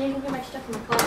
I need to get my stuff in the car.